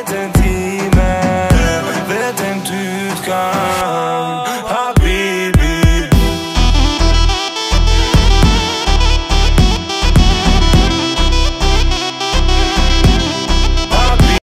vet intimer, wird vet en